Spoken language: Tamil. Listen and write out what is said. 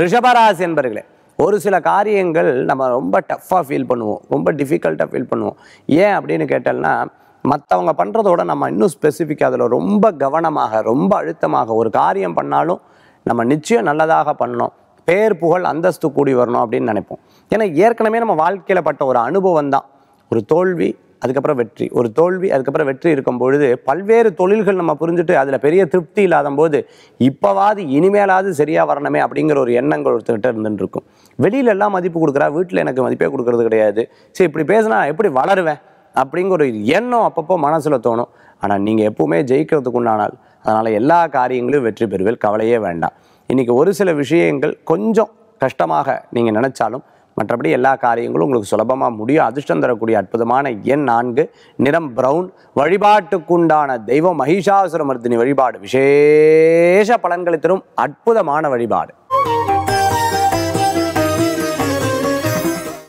ரிஷபராசி என்பர்களே ஒரு சில காரியங்கள் நம்ம ரொம்ப டஃப்பாக ஃபீல் பண்ணுவோம். ரொம்ப டிஃபிகல்ட்டாக ஃபீல் பண்ணுவோம். ஏன் அப்படின்னு கேட்டோம்னா மற்றவங்க பண்ணுறதோட நம்ம இன்னும் ஸ்பெசிஃபிக்காக அதில் ரொம்ப கவனமாக ரொம்ப அழுத்தமாக ஒரு காரியம் பண்ணாலும் நம்ம நிச்சயம் நல்லதாக பண்ணணும். பேர் புகழ் அந்தஸ்து கூடி வரணும் அப்படின்னு நினைப்போம். ஏன்னா ஏற்கனவே நம்ம வாழ்க்கையில் பட்ட ஒரு அனுபவம் தான் ஒரு தோல்வி அதுக்கப்புறம் வெற்றி. ஒரு தோல்வி அதுக்கப்புறம் வெற்றி இருக்கும் பொழுது பல்வேறு தொழில்கள் நம்ம புரிஞ்சுட்டு அதில் பெரிய திருப்தி இல்லாத போது இப்போவாது இனிமேலாவது சரியாக வரணுமே அப்படிங்கிற ஒரு எண்ணங்கள் ஒருத்தர்கிட்ட இருந்துட்டு இருக்கும் வெளியில எல்லாம் மதிப்பு கொடுக்குறா வீட்டில் எனக்கு மதிப்பே கொடுக்கறது கிடையாது. சரி இப்படி பேசினா எப்படி வளருவேன் அப்படிங்கிற ஒரு எண்ணம் அப்பப்போ மனசில் தோணும். ஆனால் நீங்கள் எப்பவுமே ஜெயிக்கிறதுக்கு உண்டானால் அதனால் எல்லா காரியங்களையும் வெற்றி பெறுவீர்கள். கவலையே வேண்டாம். இன்றைக்கி ஒரு சில விஷயங்கள் கொஞ்சம் கஷ்டமாக நீங்கள் நினச்சாலும் மற்றபடி எல்லா காரியங்களும் உங்களுக்கு சுலபமாக முடியும். அதிர்ஷ்டம் தரக்கூடிய அற்புதமான எண் நான்கு நிறம் பிரவுன் வழிபாட்டுக்குண்டான தெய்வம் மகிஷாசுரமர்த்தினி வழிபாடு. விசேஷ பலன்களை தரும் அற்புதமான வழிபாடு.